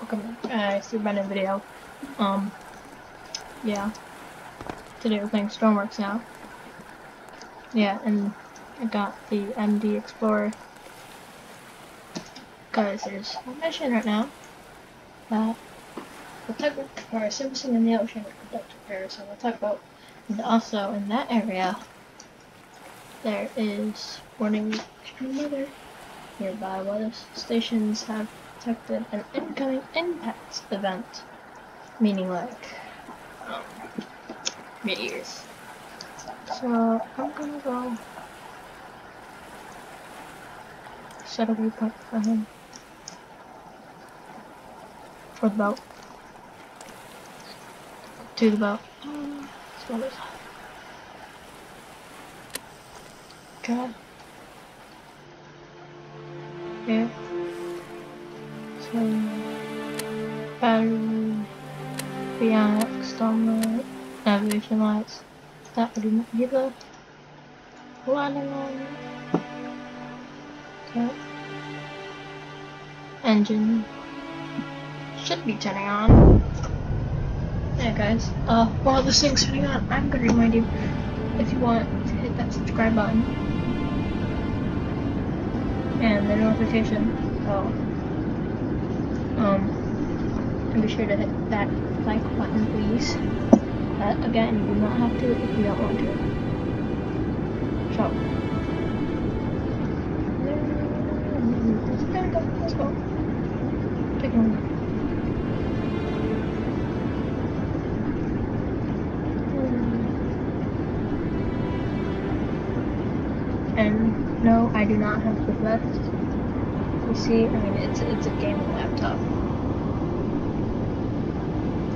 welcome back. Uh, Super Brennan video. Um, yeah. Today we're playing Stormworks now. Yeah, and I got the MD Explorer. Because there's a mission right now that we'll talk about servicing in the ocean and conduct repairs, so we'll talk about. And also in that area, there is warning weather. Nearby weather stations have detected an incoming impact event, meaning like um, meteors. So I'm gonna go set a waypoint for him for the boat to the boat. Um? Okay. Yeah. Battery, avionics, download, navigation lights. That would not a landing on. Okay. Engine should be turning on. Yeah, guys. Uh, while this thing's turning on, I'm gonna remind you if you want to hit that subscribe button and the notification bell. Um, and be sure to hit that like button, please. But again, you do not have to if you don't want to. So, let's go. Let's go. Take one. And no, I do not have the left. See, I mean, it's it's a gaming laptop.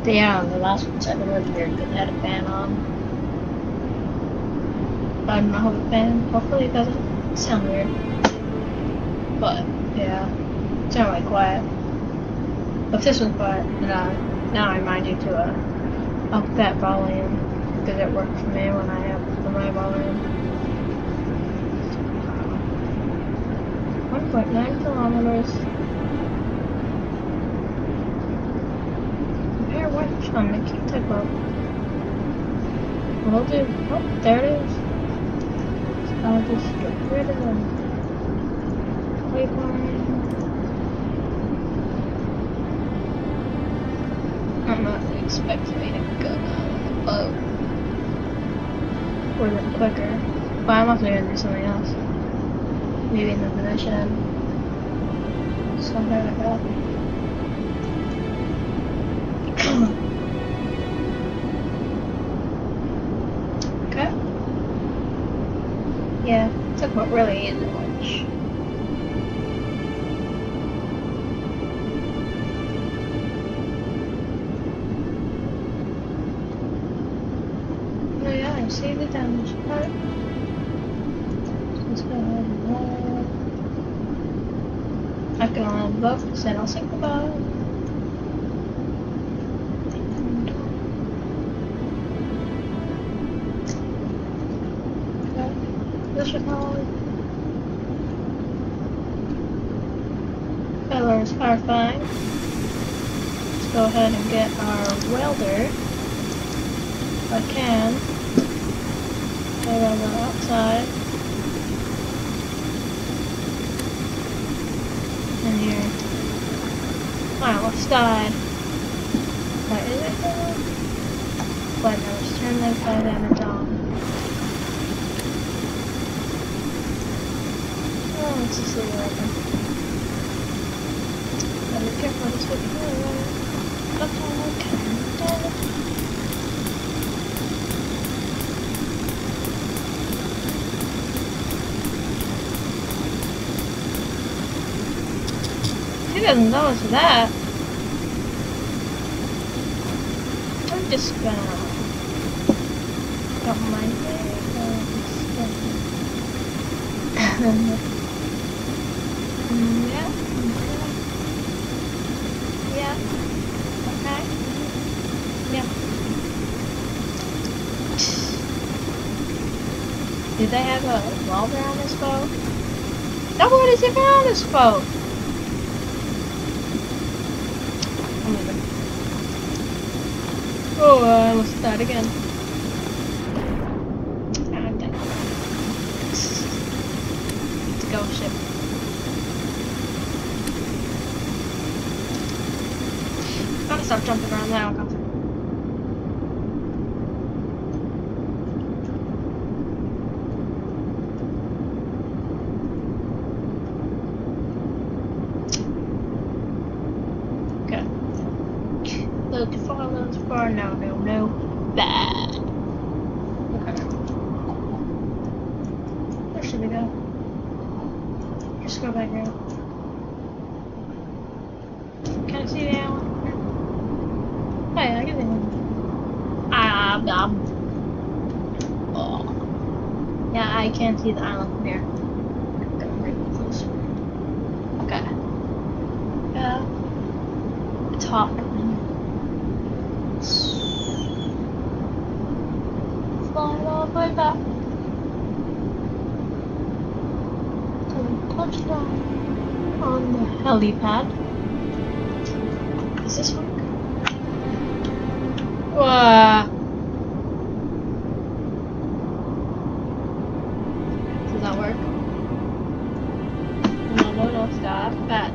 Yeah, the last one, I was very good. Had a fan on. I don't know how the fan. Hopefully, it doesn't sound weird. But yeah, it's not really quiet. If this was quiet, then uh, now I remind you to uh, up that volume because it works for me when I have my volume. 1.9 kilometers. Repair watch on the key type of. Will do. Oh, there it is. So I'll just get rid of the waypoint. I'm not expecting me to go on the boat. Or quicker. But I'm also gonna do something else. Maybe in the mission. Something like that. okay. Yeah, took what really isn't much. Oh yeah, I see the damage part. Let's go ahead and roll. I on then I'll sink. Okay, this should hold. Colors are fine. Let's go ahead and get our welder. If I can. On the outside. In here. I almost died. Is it doing? But no, let's turn that fire damage on. Oh, let's just leave it be careful this would be Okay, okay. Doesn't notice that. I'm just gonna my hair. yeah. Yeah. Okay. Yeah. Did they have a welder on this boat? Nobody's even on this boat. I'm leaving. Oh, I almost died again. Ah, I'm dead. Let's go, ship. Gotta stop jumping around now. Go. Okay. Look to follow those far. No, no, no. Bad. Okay. Where should we go? Just go back here. Can I see the island? Oh yeah, I can see it. Ah, um, oh. Yeah, I can see the island from here. Closer. Okay. Yeah. Top. Fly all the way back. To touchdown on the helipad. Is this work? Wow. Does that work? No, no, no, stop. Bad.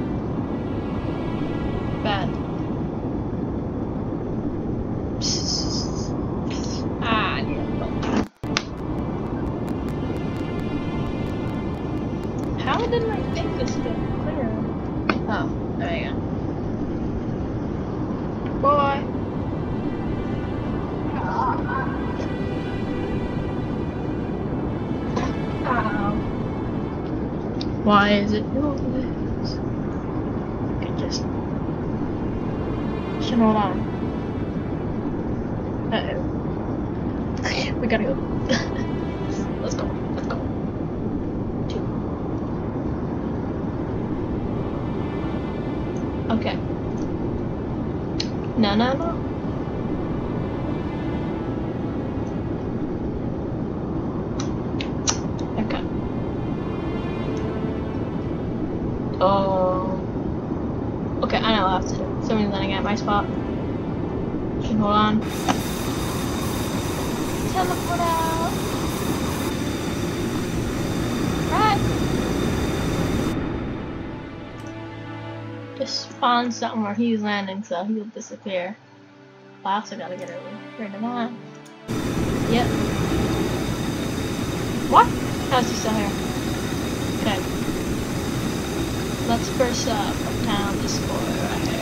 Why is it doing this? Okay, just. Hold on. Uh oh. We gotta go. Let's go. Let's go. Two. Okay. No, no, no. Spawn something where he's landing so he'll disappear. I also gotta get rid of that. Yep. What? How's he still here? Okay. Let's first uh put down this boy right here.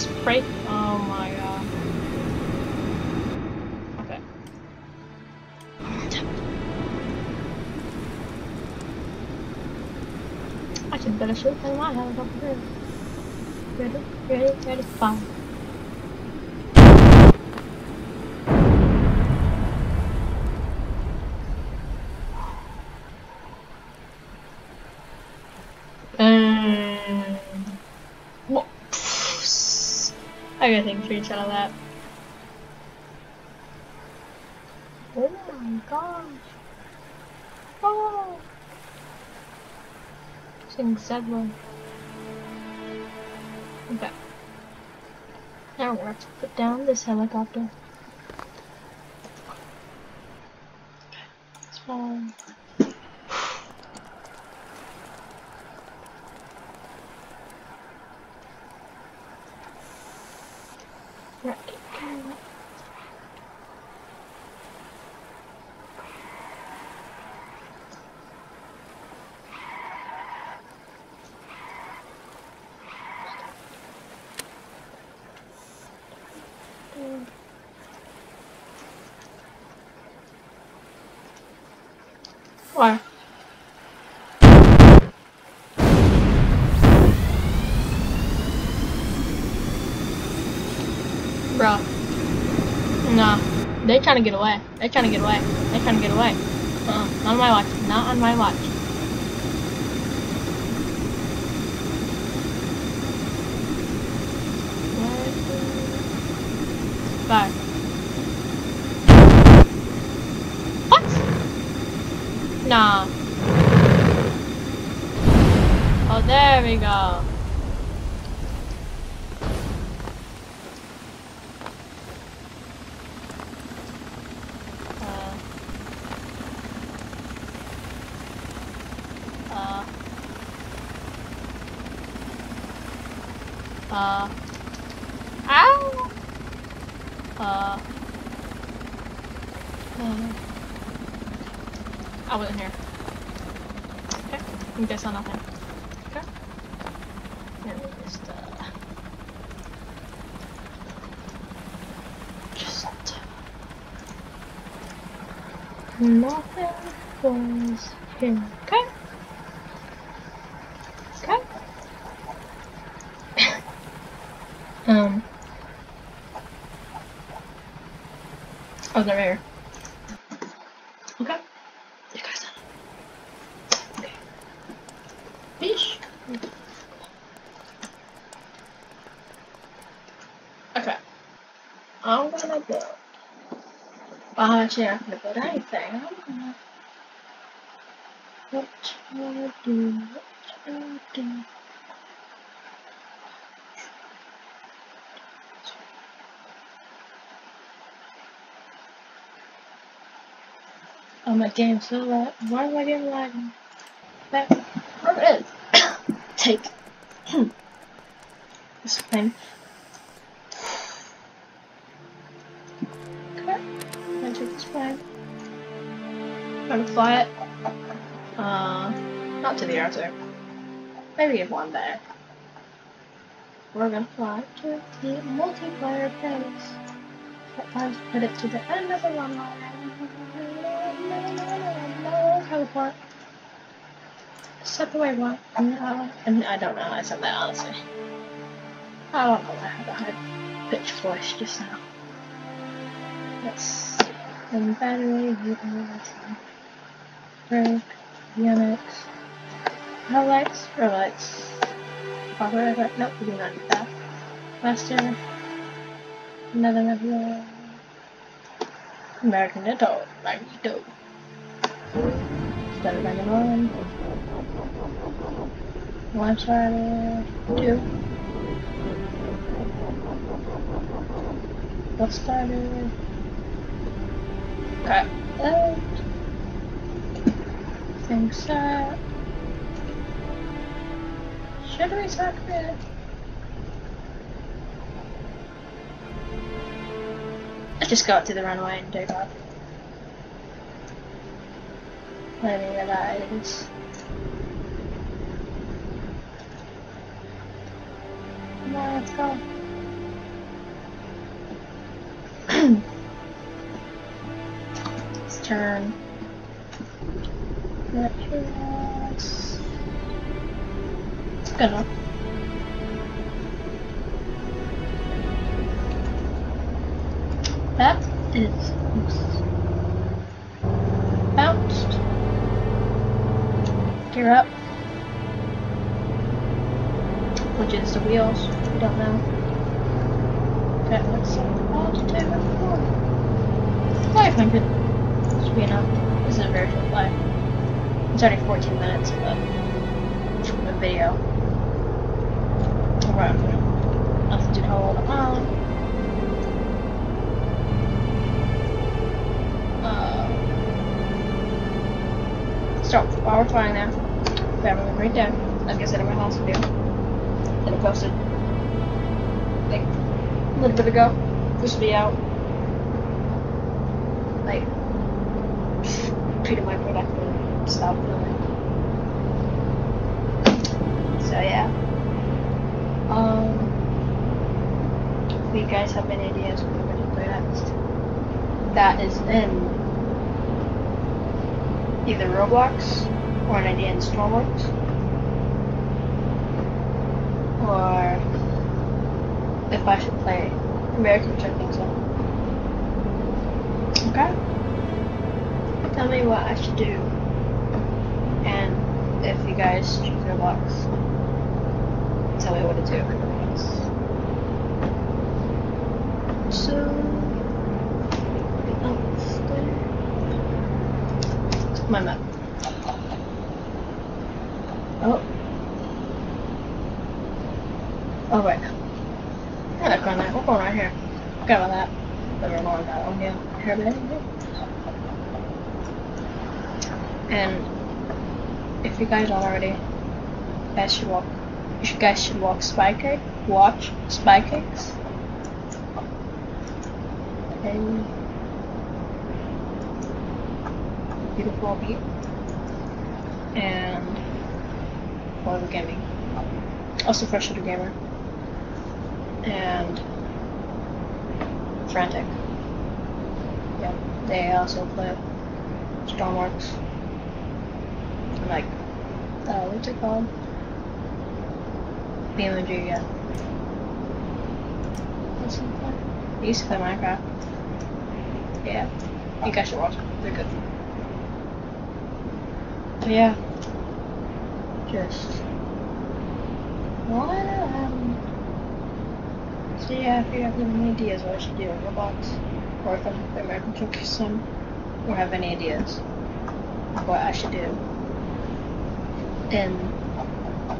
I just break. Oh my god. Okay. I can better shoot than my helicopter. Ready, ready, ready, fire. I take a screenshot of that. Oh my gosh. Oh. Sing seven. Okay. Now we're to put down this helicopter. Spawn. Right. Mm. Bro. Nah. They trying to get away. They trying to get away. They trying to get away. Uh-uh. Not on my watch. Not on my watch. Bye. What? Nah. Oh, there we go. Ow! I wasn't here. Okay. You guys saw nothing. Okay. Let me just, uh. Just. Nothing was here. Okay. Okay. um. Oh, they're here. Okay. You guys. Okay. Fish. Okay. I'm gonna build. Well, actually, I'm gonna build anything. I'm gonna. What I do? I do? Oh, my game's so lag. Why is my game lagging? Back. Where it is? Take. this thing. Okay. Take this plane. I'm gonna fly it. Uh, not to the there. Maybe one there. We're gonna fly to the multiplayer base. Let's put it to the end of the runway. Teleport. Set the waypoint. No, and I don't know I said that honestly. I don't know why I had a high pitched voice just now. Let's see. And battery, brake, Highlights, highlights. Power effect. Nope, we do not need that. Master. Another nebula. American Idol. Magneto. Started back on. One started. Two. What started? Got that. Thing set. We suck it? Let's just go out to the runway and do that. Let me realize. Come let's go. let's turn. That is bounced. Gear up. Which is the wheels. We don't know. Okay, let's see. Altitude four. 500. Should be enough. This is a very short flight. It's already 14 minutes, but on. Uh, so, while we're flying there, we're having a great day. Like I said in my last video. That I posted like a little bit ago. This will be out like much right after stop filming. So yeah. Um if you guys have any ideas gonna play next. That is in either Roblox or an idea in Stormworks. Or if I should play American think so. Okay. Tell me what I should do. And if you guys choose box, tell me what to do. So, upstairs. My map. Oh. Oh, wait. Not going that. We're going right here. Forgot about that. We're going that one, yeah. Here, anyway. And if you guys already, you guys walk. You guys should walk Spycake. Watch Spycakes. Okay. Beautiful beat. And Forever Gaming. Also Fresh Shooter Gamer. And Frantic. Yeah, they also play Stormworks. And like, uh, what's it called? Yeah. What's it called? They used to play Minecraft. Yeah, you guys should watch them. They're good. But yeah, just what? Um, so yeah, if you have any ideas what I should do in Roblox, or if I'm the American Sim, or have any ideas what I should do in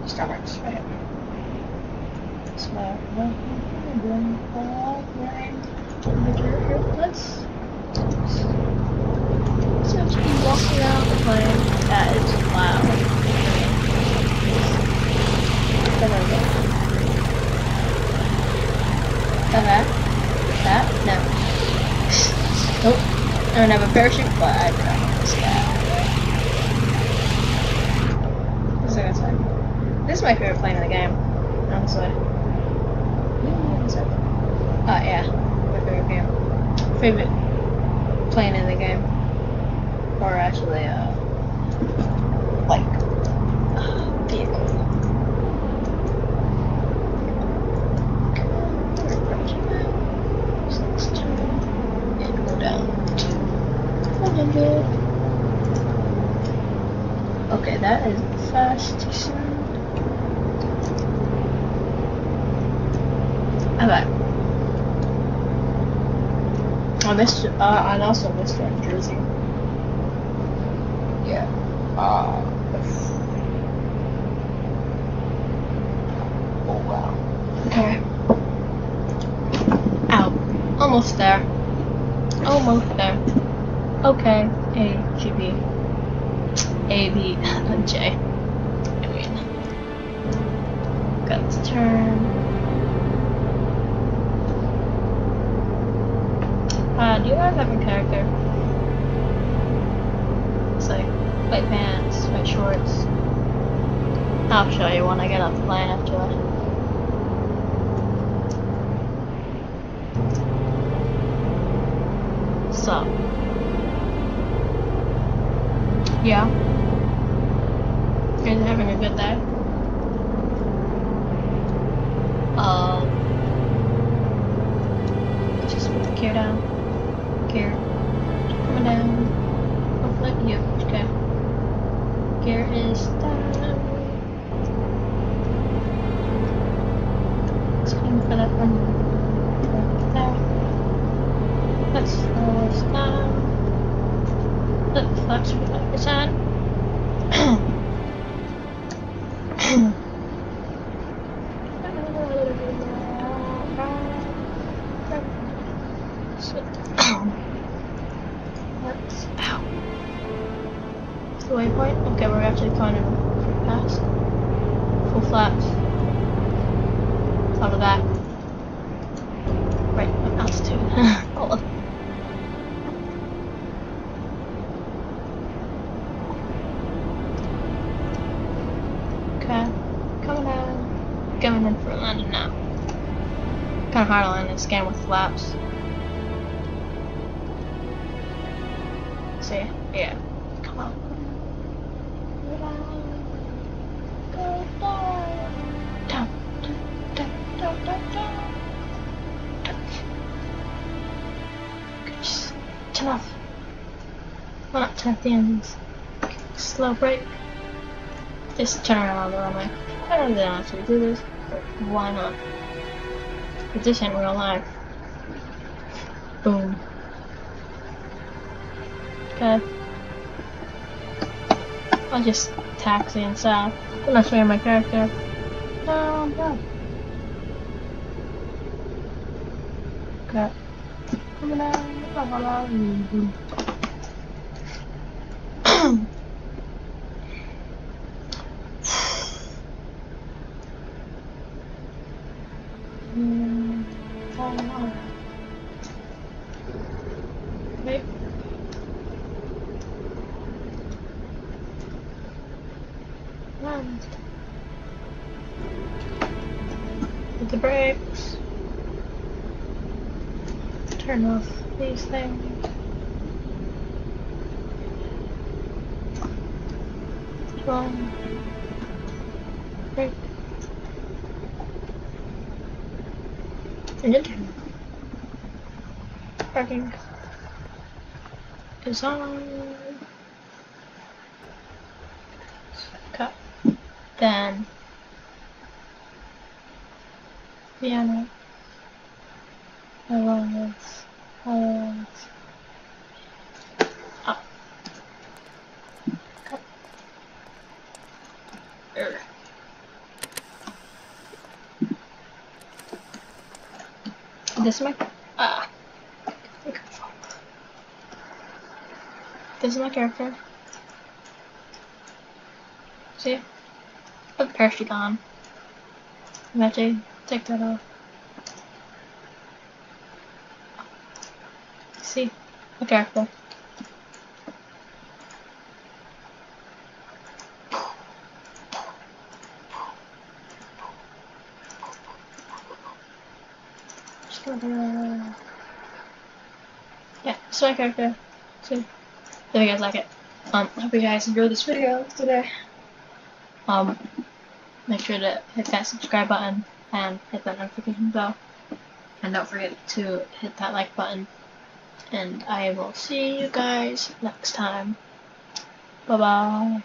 Stormworks, right? So, let's seems to be walking around the plane that is loud. Uh-huh. That? No. nope. I don't have a parachute, but I I say? This is my favorite plane in the game, honestly. Uh, yeah. My favorite game. Favorite plane in the game. Or actually, uh, like, uh, vehicle. And go down to 100. Okay, that is fast sound. I missed, uh, I also missed that Jersey. Yeah. Uh, oh wow. Okay. Out. Almost there. Almost there. Okay. A, G, B. A, B, J. I mean. Got this turn. Uh, do you guys have a character? It's like white pants, white shorts. I'll show you when I get off the plane after that. So. Yeah. You guys having a good day? Um. Just put the gear down. Gear. Coming down. Hopefully, you. Okay. Gear is down. Let's aim for that one. Right there. Let's slow us down. Flex for that percent. Let's flaps. See? Yeah. Come on. Go turn off. Why not turn off the engines? Slow brake. Just turn around the runway. I don't really actually do this, but why not? But this ain't real life. Okay. I'll just taxi inside. I'm not showing my character. No, no. Okay. Engine. Parking is on. Cut. Then piano. Allowance. Up. This is my ah. This is my character. See? Put the parachute on. I'm to take that off. See? My character. Just gonna... It's my character. See? Hope you guys like it. Um, hope you guys enjoyed this video today. Um, make sure to hit that subscribe button and hit that notification bell. And don't forget to hit that like button. And I will see you guys next time. Bye bye.